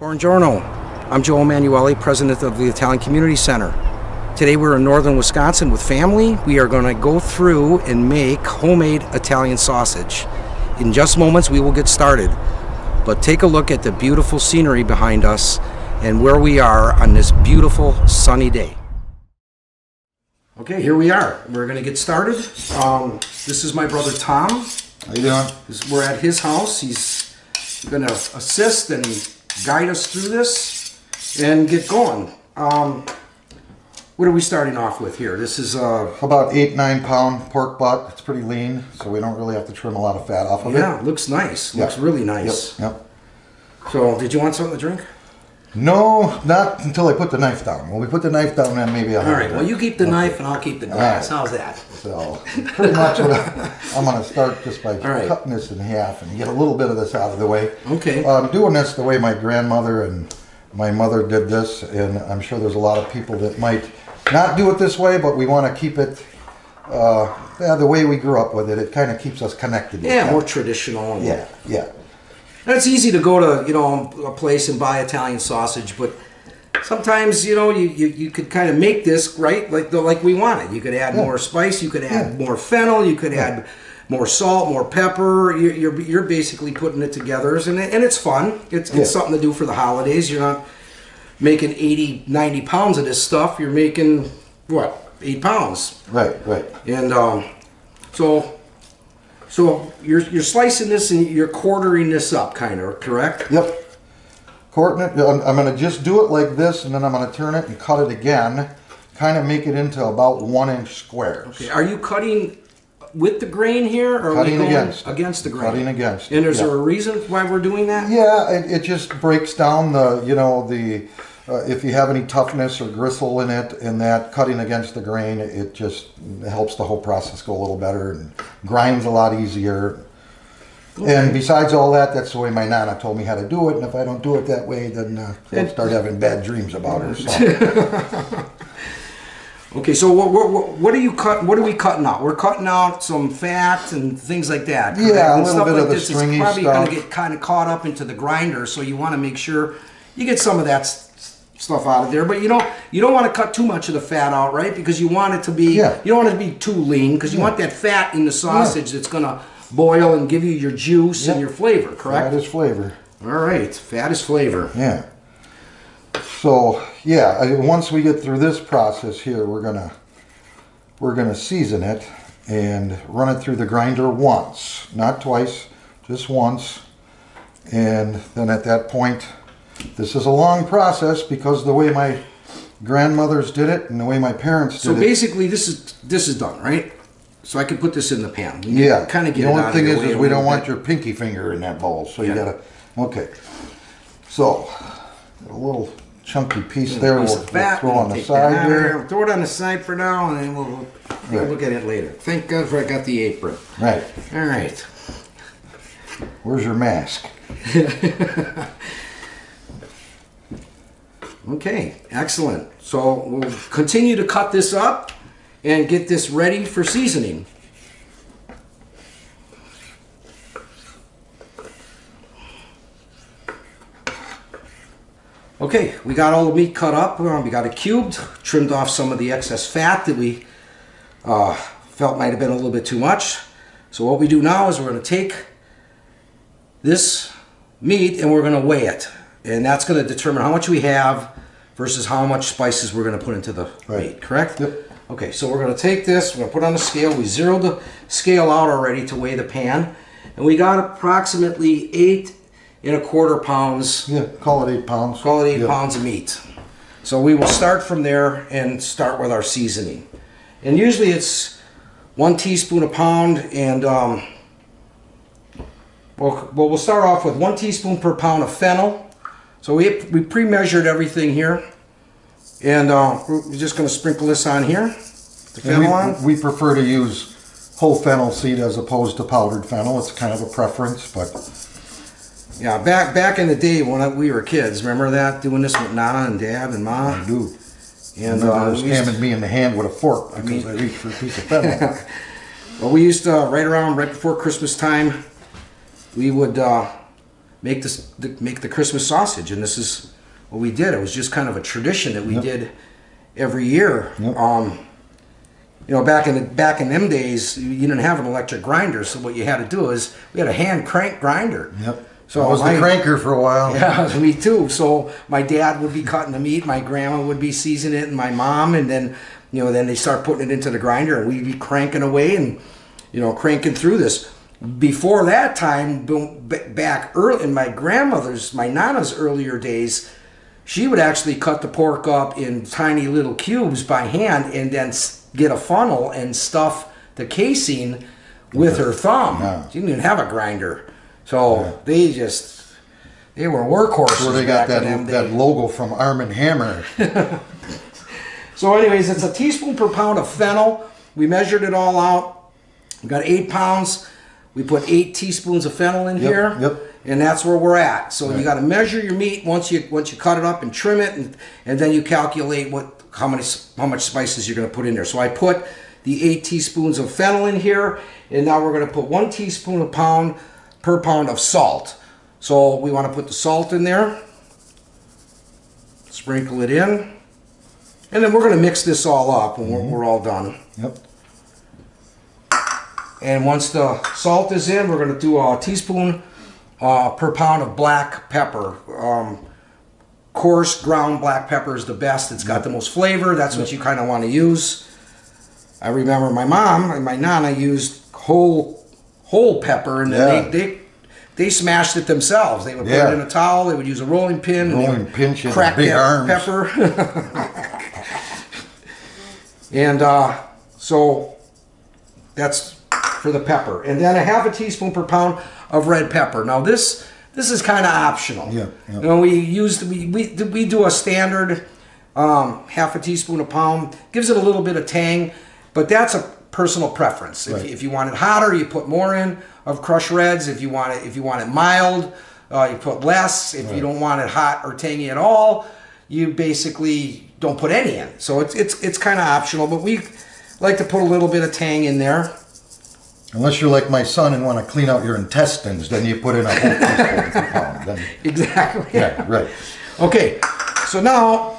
Buongiorno. I'm Joe Emanuele, president of the Italian Community Center. Today we're in northern Wisconsin with family. We are going to go through and make homemade Italian sausage. In just moments we will get started. But take a look at the beautiful scenery behind us and where we are on this beautiful sunny day. Okay, here we are. We're going to get started. Um, this is my brother Tom. How you doing? We're at his house. He's going to assist and guide us through this and get going. Um, what are we starting off with here? This is uh, About eight, nine pound pork butt. It's pretty lean, so we don't really have to trim a lot of fat off of it. yeah, looks nice. Yeah. Looks really Yep, nice. yep. So, did you want something to drink? No, not until I put the knife down. When we put the knife down, then maybe I'll All right. Well, you keep the knife and I'll keep the glass. How's that? So, pretty much what I, I'm going to start just by right. cutting this in half and get a little bit of this out of the way. Okay. I'm doing this the way my grandmother and my mother did this, and I'm sure there's a lot of people that might not do it this way, but we want to keep it uh, yeah, the way we grew up with it. It kind of keeps us connected. Yeah, more traditional. Yeah, yeah. And it's easy to go to you know a place and buy Italian sausage, but sometimes you know you, you, you could kind of make this right like the, like we wanted. You could add Yeah. more spice, you could add Yeah. more fennel, you could add more salt, more pepper. You're, you're, you're basically putting it together, and, it, and it's fun. It's, it's something to do for the holidays. You're not making 80, 90 pounds of this stuff. You're making what eight pounds, Right, right. and um, so. So you're, you're slicing this and you're quartering this up, kind of, correct? Yep. Quartering it. I'm, I'm going to just do it like this, and then I'm going to turn it and cut it again. Kind of make it into about one inch squares. Okay, Are you cutting with the grain here, or Cutting against against the grain? Cutting against And is yeah. there a reason why we're doing that? Yeah, it, it just breaks down the, you know, the, uh, if you have any toughness or gristle in it and that cutting against the grain, it just helps the whole process go a little better and grinds a lot easier. And besides all that, that's the way my nana told me how to do it. And if I don't do it that way, then uh, I'll start having bad dreams about her. So. Okay, so what, what, what are you cut? What are we cutting out? We're cutting out some fat and things like that. Yeah, a little stuff bit like of the this. stringy It's probably going to get kind of caught up into the grinder, so you want to make sure you get some of that stuff out of there. But you don't you don't want to cut too much of the fat out, right? Because you want it to be Yeah. you don't want it to be too lean because you want that fat in the sausage that's going to boil and give you your juice and your flavor. Correct. That is flavor. All right, fat is flavor. Yeah. So yeah, I, once we get through this process here, we're gonna we're gonna season it and run it through the grinder once, not twice, just once. And then at that point, this is a long process because the way my grandmothers did it and the way my parents did it. So basically, this is this is done, right? So I can put this in the pan. Yeah. kind of get the it only out thing is, is we don't want bit. your pinky finger in that bowl, so you gotta. Okay. So a little chunky piece there. Piece We'll, we'll throw on the side that out of here. Throw it on the side for now, and then we'll, we'll Right. look at it later. Thank God for I got the apron. Right. All right. Where's your mask? Okay. Excellent. So we'll continue to cut this up and get this ready for seasoning. Okay, we got all the meat cut up. uh, We got it cubed, trimmed off some of the excess fat that we uh, felt might have been a little bit too much. So what we do now is we're going to take this meat and we're going to weigh it. And that's going to determine how much we have versus how much spices we're going to put into the Right. meat, correct? Yep. Okay, so we're going to take this, we're going to put it on the scale. We zeroed the scale out already to weigh the pan. And we got approximately eight and a quarter pounds Yeah, call it eight pounds. Call it eight Yep. pounds of meat. So we will start from there and start with our seasoning. And usually it's one teaspoon a pound and um, well, we'll start off with one teaspoon per pound of fennel. So we, we pre-measured everything here. And uh, we're just going to sprinkle this on here. The fennel on. we, prefer to use whole fennel seed as opposed to powdered fennel. It's kind of a preference, but Yeah, back back in the day when I- we were kids, remember that? Doing this with Nana and Dad and Ma? I do. And uh, we hamming me in the hand with a fork because I reached for a piece of fennel. Well, we used to, uh, right around, right before Christmas time, we would, uh, make this the, make the Christmas sausage, and this is what we did. It was just kind of a tradition that we did every year. Yep. Um, you know, back in the, back in them days, you didn't have an electric grinder, so what you had to do is we had a hand crank grinder. Yep. So I was my- the cranker for a while. yeah, me too. So my dad would be cutting the meat, my grandma would be seasoning it, and my mom, and then you know, then they start putting it into the grinder, and we'd be cranking away and you know, cranking through this. Before that time, back early in my grandmother's, my nana's earlier days, she would actually cut the pork up in tiny little cubes by hand, and then get a funnel and stuff the casing with her thumb. Yeah. She didn't even have a grinder, so they just they were workhorses. Where they got that that logo from Arm and Hammer. So, anyways, it's a teaspoon per pound of fennel. We measured it all out. We got eight pounds. We put eight teaspoons of fennel in Yep, here, yep. and that's where we're at. So you got to measure your meat once you once you cut it up and trim it, and, and then you calculate what how many how much spices you're going to put in there. So I put the eight teaspoons of fennel in here, and now we're going to put one teaspoon a pound per pound of salt. So we want to put the salt in there, sprinkle it in. And then we're going to mix this all up when we're, mm-hmm. we're all done. Yep. And once the salt is in, we're going to do a teaspoon uh, per pound of black pepper. Um, coarse ground black pepper is the best. It's got the most flavor. That's what you kind of want to use. I remember my mom and my nana used whole whole pepper, and Yeah. they, they they smashed it themselves. They would put it in a towel. They would use a rolling pin. Rolling pin and crack big arms. pepper. And uh, so that's for the pepper. And then a half a teaspoon per pound of red pepper. Now this this is kind of optional. Yeah, yeah. You know, we use we, we we do a standard um, half a teaspoon a pound. Gives it a little bit of tang, but that's a personal preference. If, Right. you, if you want it hotter, you put more in of crushed reds. If you want it if you want it mild, uh, you put less. If you don't want it hot or tangy at all, you basically don't put any in. So it's it's it's kind of optional, but we like to put a little bit of tang in there. Unless you're like my son and want to clean out your intestines, then you put in a whole teaspoon per pound. Then, Exactly. yeah, right. Okay, so now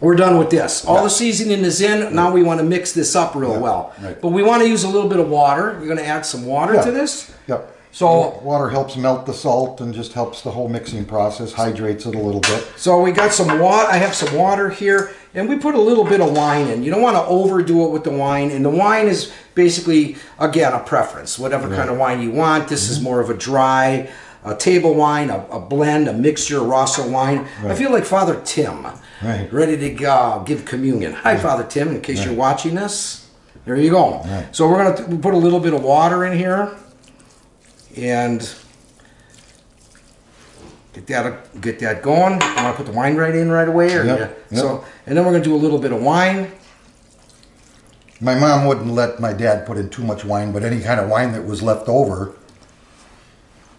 we're done with this. All the seasoning is in. Now we want to mix this up real Yeah, well. right. But we want to use a little bit of water. We're going to add some water Yeah. to this. Yep. So- water helps melt the salt and just helps the whole mixing process, hydrates it a little bit. So we got some water. I have some water here, and we put a little bit of wine in. You don't want to overdo it with the wine, and the wine is basically again a preference. Whatever kind of wine you want. This is more of a dry, a table wine, a, a blend, a mixture, Rosso wine. I feel like Father Tim, Right. ready to uh, give communion. Hi, Father Tim. In case you're watching this, there you go. So we're gonna put a little bit of water in here, and. Get that get that going. You want to put the wine right in right away, or Yep, yeah? yep. So, and then we're gonna do a little bit of wine. My mom wouldn't let my dad put in too much wine, but any kind of wine that was left over,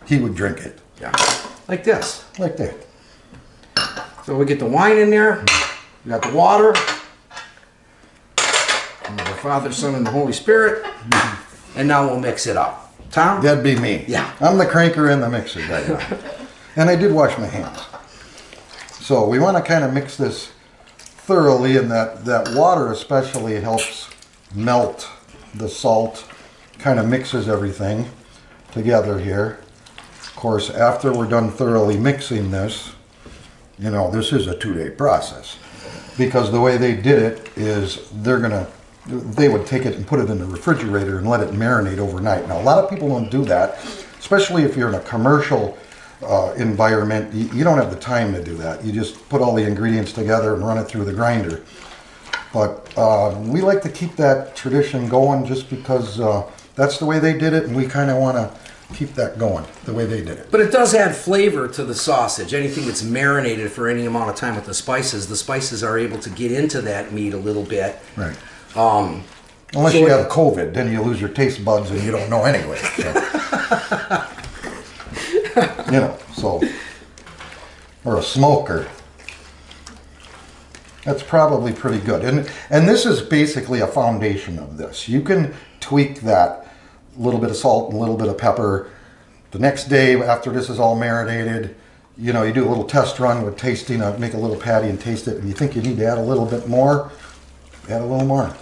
he would drink it. Yeah, like this. Like that. So we get the wine in there. We got the water. The Father, Son, and the Holy Spirit. And now we'll mix it up. Tom. That'd be me. Yeah. I'm the cranker and the mixer right now. and I did wash my hands. So we want to kind of mix this thoroughly, and that, that water especially helps melt the salt, kind of mixes everything together here. Of course, after we're done thoroughly mixing this, you know, this is a two day process. Because the way they did it is they're going to, they would take it and put it in the refrigerator and let it marinate overnight. Now, a lot of people don't do that, especially if you're in a commercial uh, environment. You, you don't have the time to do that. You just put all the ingredients together and run it through the grinder. But uh, we like to keep that tradition going just because uh, that's the way they did it, and we kind of want to keep that going the way they did it. But it does add flavor to the sausage. Anything that's marinated for any amount of time with the spices, the spices are able to get into that meat a little bit. Right. Um, Unless So you have COVID, then you lose your taste buds and you don't know anyway. so. you know, so or a smoker. That's probably pretty good. And and this is basically a foundation of this. You can tweak that A little bit of salt and a little bit of pepper The next day, after this is all marinated, you know, you do a little test run with tasting, uh, make a little patty and taste it. And you think you need to add a little bit more, add a little more.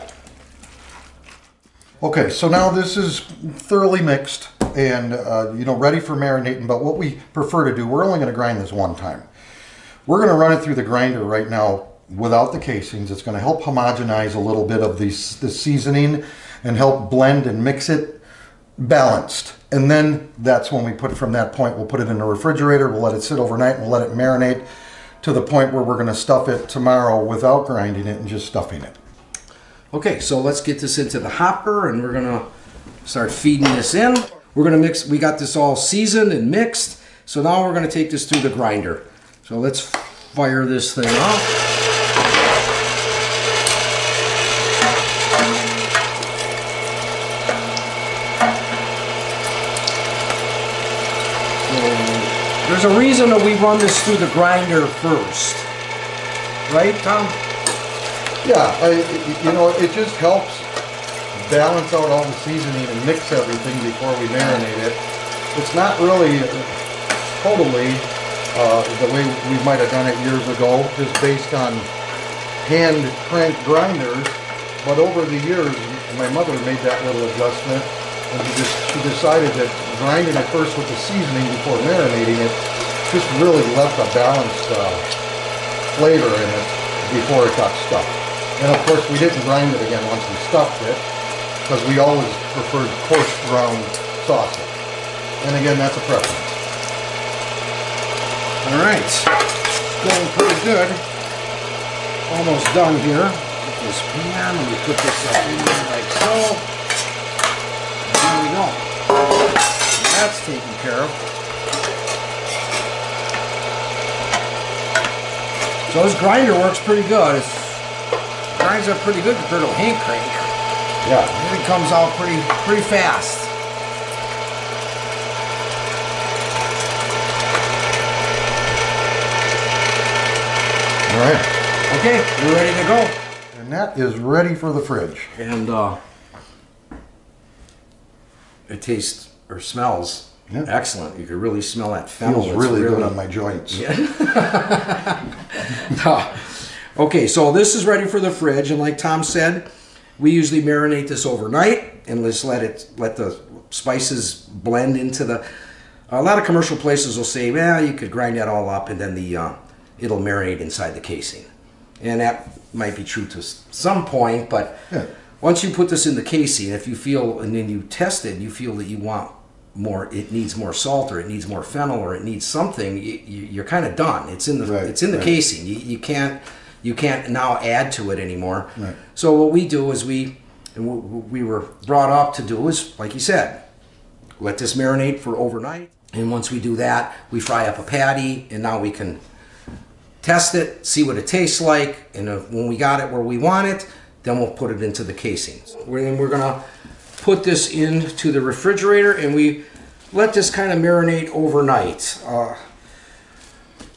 Okay, so now this is thoroughly mixed and uh, you know ready for marinating. But what we prefer to do, we're only going to grind this one time. We're going to run it through the grinder right now without the casings. It's going to help homogenize a little bit of the, the seasoning and help blend and mix it balanced. And then that's when we put it from that point, we'll put it in the refrigerator, we'll let it sit overnight and we'll let it marinate to the point where we're going to stuff it tomorrow without grinding it and just stuffing it. Okay, so let's get this into the hopper and we're gonna start feeding this in. We're gonna mix, we got this all seasoned and mixed. So now we're gonna take this through the grinder. So let's fire this thing off. There's a reason that we run this through the grinder first. Right, Tom? Yeah, I, you know, it just helps balance out all the seasoning and mix everything before we marinate it. It's not really totally uh, the way we might have done it years ago, just based on hand crank grinders. But over the years, my mother made that little adjustment, and she, just, she decided that grinding it first with the seasoning before marinating it just really left a balanced uh, flavor in it before it got stuffed. And of course, we didn't grind it again once we stuffed it, because we always preferred coarse ground sausage. And again, that's a preference. All right, going pretty good. Almost done here. Get this pan, let me put this up in there like so. There we go. That's taken care of. So this grinder works pretty good. It grinds up pretty good compared to a hand crank. Yeah. It comes out pretty pretty fast. All right. Okay, we're ready to go. And that is ready for the fridge. And uh, it tastes or smells Yeah. excellent. You can really smell that fennel. Feels It's really, good on my joints. okay, so this is ready for the fridge, and like Tom said, we usually marinate this overnight and just let it let the spices blend into the. A lot of commercial places will say, "Well, you could grind that all up, and then the uh, it'll marinate inside the casing," and that might be true to some point. But Yeah. once you put this in the casing, if you feel and then you test it, you feel that you want more, it needs more salt, or it needs more fennel, or it needs something, you, you're kind of done. It's in the Right, it's in the right. casing. You, you can't you can't now add to it anymore. Right. So what we do is we and what we were brought up to do is like you said, let this marinate for overnight, and once we do that, we fry up a patty, and now we can test it, see what it tastes like, and if, when we got it where we want it, then we'll put it into the casings. We're- Then we're gonna put this into the refrigerator, and we let this kind of marinate overnight. Uh,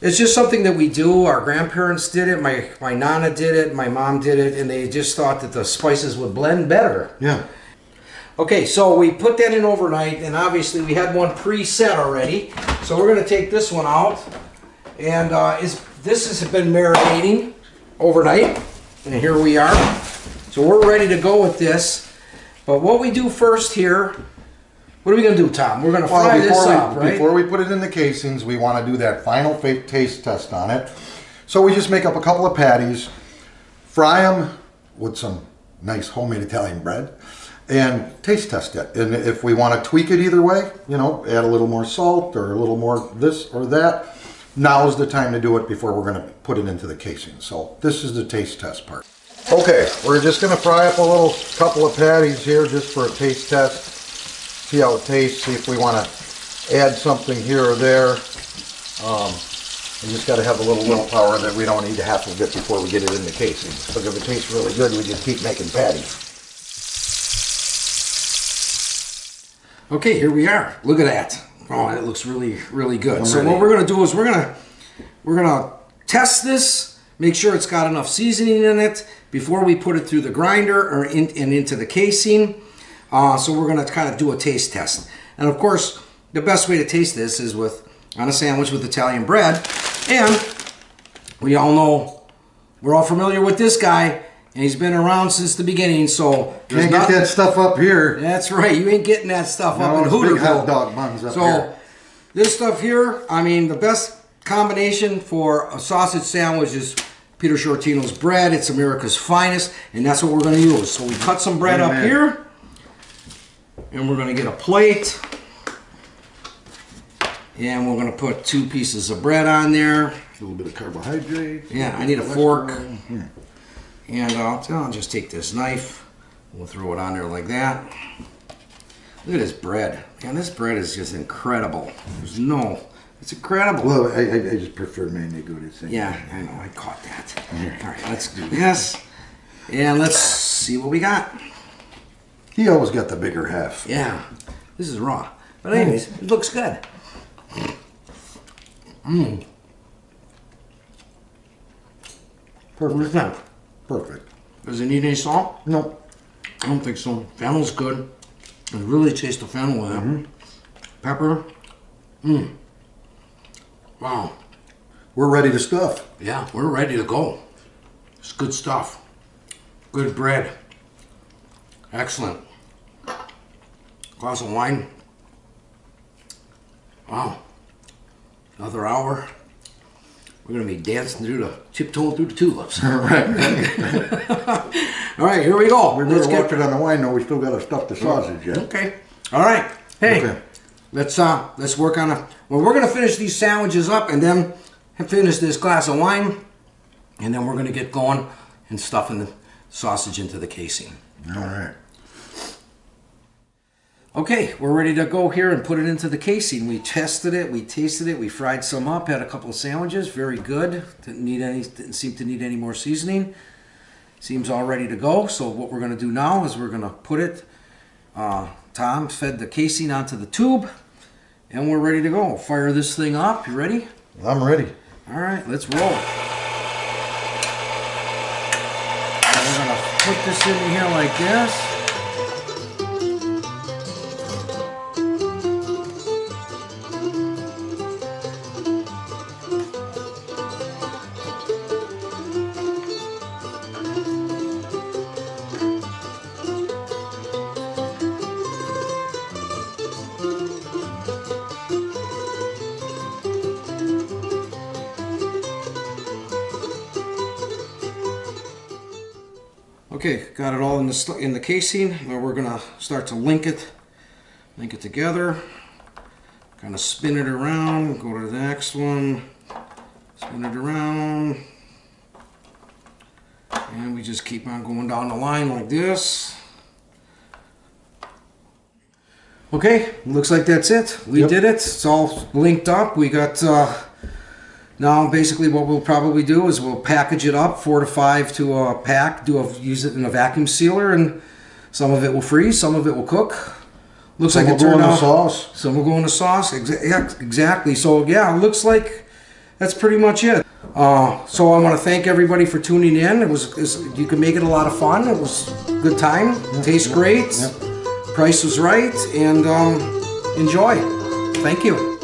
it's just something that we do. Our grandparents did it. My my nana did it. My mom did it, and they just thought that the spices would blend better. Yeah. Okay, so we put that in overnight, and obviously we had one preset already. So we're going to take this one out, and uh, is this has been marinating overnight, and here we are. So we're ready to go with this. But what we do first here, what are we going to do, Tom? We're going to fry Well, this before we, up, right? before we put it in the casings, we want to do that final taste test on it. So we just make up a couple of patties, fry them with some nice homemade Italian bread, and taste test it. And if we want to tweak it either way, you know, add a little more salt or a little more this or that, now is the time to do it before we're going to put it into the casing. So this is the taste test part. Okay, we're just going to fry up a little couple of patties here just for a taste test see how it tastes, see if we want to add something here or there. Um, we just got to have a little willpower that we don't need to half of it before we get it in the casing. Because if it tastes really good, we just keep making patties. Okay, here we are. Look at that. Oh, it looks really, really good. I'm so ready. what we're gonna do is we're gonna we're gonna test this, make sure it's got enough seasoning in it before we put it through the grinder or in, and into the casing. Uh, so we're gonna kind of do a taste test, and of course the best way to taste this is with on a sandwich with Italian bread. And we all know we're all familiar with this guy, and he's been around since the beginning. So Can't get that stuff up here. That's right. You ain't getting that stuff No, up in it's big Hooterville. hot dog buns up so here. this stuff here, I mean, the best combination for a sausage sandwich is Peter Sciortino's bread. It's America's finest, and that's what we're going to use. So we cut some bread up here, and we're going to get a plate, and we're going to put two pieces of bread on there. A little bit of carbohydrate. Yeah, I need a fork. And uh, I'll just take this knife. We'll throw it on there like that. Look at this bread. Man, this bread is just incredible. There's no, it's incredible. Well, I, I, I just prefer mainly go to. Yeah, I know, I caught that. All right, let's do this. And let's see what we got. He always got the bigger half. Yeah, this is raw. But anyways, mm. it looks good. What do you think? Perfect. Does it need any salt? Nope. I don't think so. Fennel's good. I really taste the fennel with it. Mm-hmm. Pepper. Mmm. Wow. We're ready to stuff. Yeah, we're ready to go. It's good stuff. Good bread. Excellent. Glass of wine. Wow. Another hour. We're gonna be dancing through the tiptoeing through the tulips. All right. All right, here we go. We Let's better get watch it on the wine, though. We still got to stuff the sausage yet. Okay. All right. Hey, Okay. let's uh let's work on a. Well, we're gonna finish these sandwiches up and then finish this glass of wine, and then we're gonna get going and stuffing the sausage into the casing. All right. Okay, we're ready to go here and put it into the casing. We tested it, we tasted it, we fried some up, had a couple of sandwiches, very good. Didn't need any, didn't seem to need any more seasoning. Seems all ready to go. So what we're gonna do now is we're gonna put it. Uh, Tom fed the casing onto the tube, and we're ready to go. Fire this thing up. You ready? I'm ready. All right, let's roll. We're gonna put this in here like this. Got it all in the in the casing. Now we're gonna start to link it, link it together. Kind of spin it around. Go to the next one. Spin it around, and we just keep on going down the line like this. Okay, looks like that's it. We Yep. did it. It's all linked up. We got. Uh, now, basically, what we'll probably do is we'll package it up, four to five to a pack. Do a, use it in a vacuum sealer, and some of it will freeze, some of it will cook. Looks Some like will it go in turned the out. sauce. Some will go in the sauce. Exa- exactly. So yeah, it looks like that's pretty much it. Uh, so I want to thank everybody for tuning in. It was, it was- you can make it a lot of fun. It was a good time. Tastes great. Yep. Price was right, and um, enjoy. Thank you.